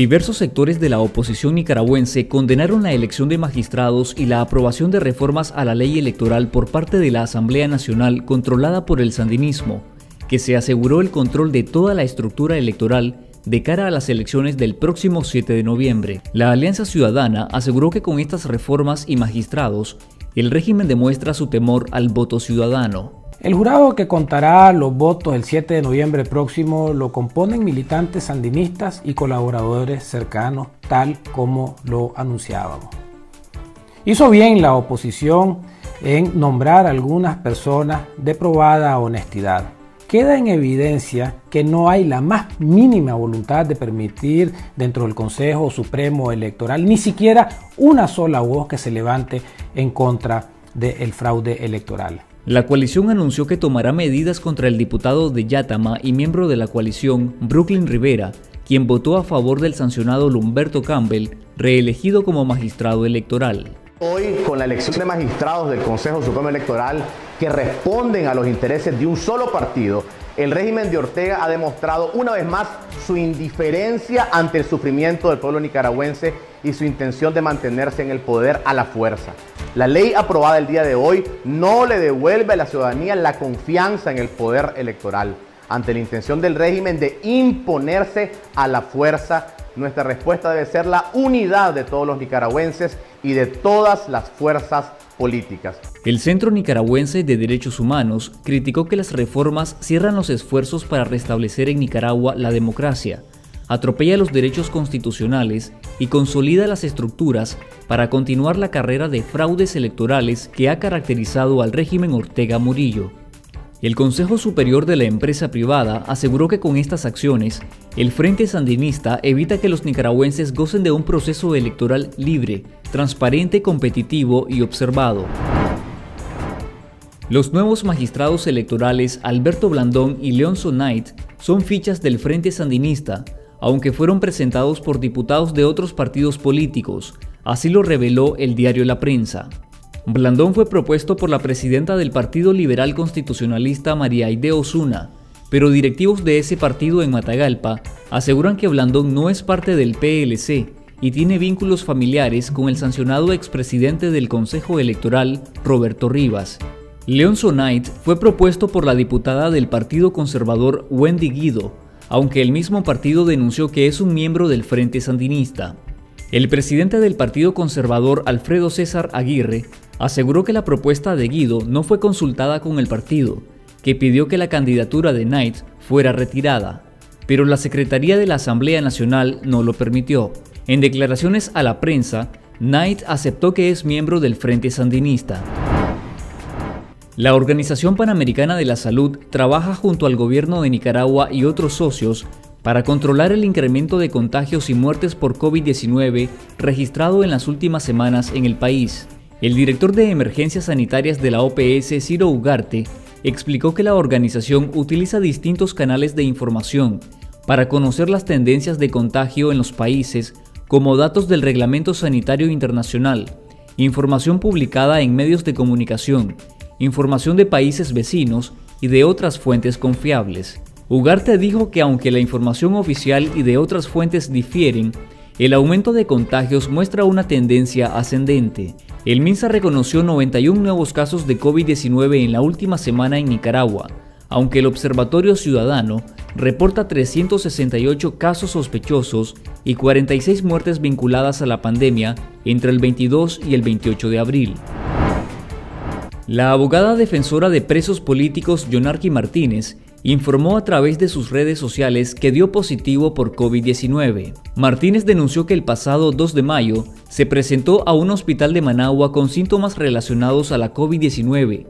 Diversos sectores de la oposición nicaragüense condenaron la elección de magistrados y la aprobación de reformas a la ley electoral por parte de la Asamblea Nacional controlada por el sandinismo, que se aseguró el control de toda la estructura electoral de cara a las elecciones del próximo 7 de noviembre. La Alianza Ciudadana aseguró que con estas reformas y magistrados, el régimen demuestra su temor al voto ciudadano. El jurado que contará los votos el 7 de noviembre próximo lo componen militantes sandinistas y colaboradores cercanos, tal como lo anunciábamos. Hizo bien la oposición en nombrar algunas personas de probada honestidad. Queda en evidencia que no hay la más mínima voluntad de permitir dentro del Consejo Supremo Electoral ni siquiera una sola voz que se levante en contra del fraude electoral. La coalición anunció que tomará medidas contra el diputado de Yatama y miembro de la coalición, Brooklyn Rivera, quien votó a favor del sancionado Lumberto Campbell, reelegido como magistrado electoral. Hoy, con la elección de magistrados del Consejo Supremo Electoral que responden a los intereses de un solo partido, el régimen de Ortega ha demostrado una vez más su indiferencia ante el sufrimiento del pueblo nicaragüense y su intención de mantenerse en el poder a la fuerza. La ley aprobada el día de hoy no le devuelve a la ciudadanía la confianza en el poder electoral. Ante la intención del régimen de imponerse a la fuerza, nuestra respuesta debe ser la unidad de todos los nicaragüenses y de todas las fuerzas políticas. El Centro Nicaragüense de Derechos Humanos criticó que las reformas cierran los esfuerzos para restablecer en Nicaragua la democracia atropella los derechos constitucionales y consolida las estructuras para continuar la carrera de fraudes electorales que ha caracterizado al régimen Ortega Murillo. El Consejo Superior de la empresa privada aseguró que con estas acciones, el Frente Sandinista evita que los nicaragüenses gocen de un proceso electoral libre, transparente, competitivo y observado. Los nuevos magistrados electorales Alberto Blandón y Leonzo Knight son fichas del Frente Sandinista, aunque fueron presentados por diputados de otros partidos políticos, así lo reveló el diario La Prensa. Blandón fue propuesto por la presidenta del Partido Liberal Constitucionalista María Aide Osuna, pero directivos de ese partido en Matagalpa aseguran que Blandón no es parte del PLC y tiene vínculos familiares con el sancionado expresidente del Consejo Electoral, Roberto Rivas. Leon Knight fue propuesto por la diputada del Partido Conservador Wendy Guido, aunque el mismo partido denunció que es un miembro del Frente Sandinista. El presidente del Partido Conservador, Alfredo César Aguirre, aseguró que la propuesta de Guido no fue consultada con el partido, que pidió que la candidatura de Knight fuera retirada, pero la Secretaría de la Asamblea Nacional no lo permitió. En declaraciones a la prensa, Knight aceptó que es miembro del Frente Sandinista. La Organización Panamericana de la Salud trabaja junto al gobierno de Nicaragua y otros socios para controlar el incremento de contagios y muertes por COVID-19 registrado en las últimas semanas en el país. El director de emergencias sanitarias de la OPS, Ciro Ugarte, explicó que la organización utiliza distintos canales de información para conocer las tendencias de contagio en los países, como datos del Reglamento Sanitario Internacional, información publicada en medios de comunicación, información de países vecinos y de otras fuentes confiables. Ugarte dijo que aunque la información oficial y de otras fuentes difieren, el aumento de contagios muestra una tendencia ascendente. El MINSA reconoció 91 nuevos casos de COVID-19 en la última semana en Nicaragua, aunque el Observatorio Ciudadano reporta 368 casos sospechosos y 46 muertes vinculadas a la pandemia entre el 22 y el 28 de abril. La abogada defensora de presos políticos Yonarqui Martínez informó a través de sus redes sociales que dio positivo por COVID-19. Martínez denunció que el pasado 2 de mayo se presentó a un hospital de Managua con síntomas relacionados a la COVID-19,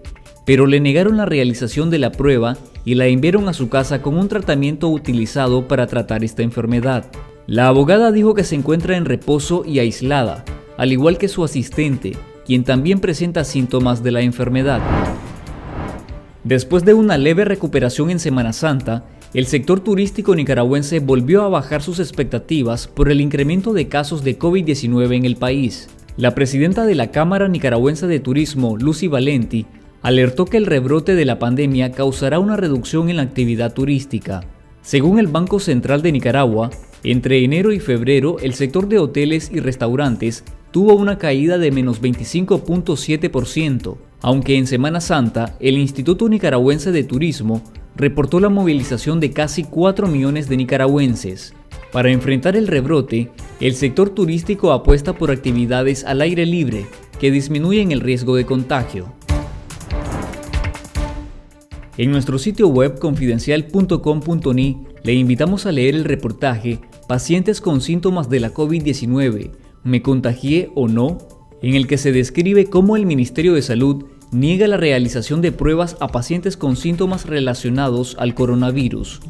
pero le negaron la realización de la prueba y la enviaron a su casa con un tratamiento utilizado para tratar esta enfermedad. La abogada dijo que se encuentra en reposo y aislada, al igual que su asistente, quien también presenta síntomas de la enfermedad. Después de una leve recuperación en Semana Santa, el sector turístico nicaragüense volvió a bajar sus expectativas por el incremento de casos de COVID-19 en el país. La presidenta de la Cámara Nicaragüense de Turismo, Lucy Valenti, alertó que el rebrote de la pandemia causará una reducción en la actividad turística. Según el Banco Central de Nicaragua, Entre enero y febrero, el sector de hoteles y restaurantes tuvo una caída de menos 25.7%, aunque en Semana Santa el Instituto Nicaragüense de Turismo reportó la movilización de casi 4 millones de nicaragüenses. Para enfrentar el rebrote, el sector turístico apuesta por actividades al aire libre que disminuyen el riesgo de contagio. En nuestro sitio web confidencial.com.ni le invitamos a leer el reportaje Pacientes con síntomas de la COVID-19, ¿me contagié o no? en el que se describe cómo el Ministerio de Salud niega la realización de pruebas a pacientes con síntomas relacionados al coronavirus.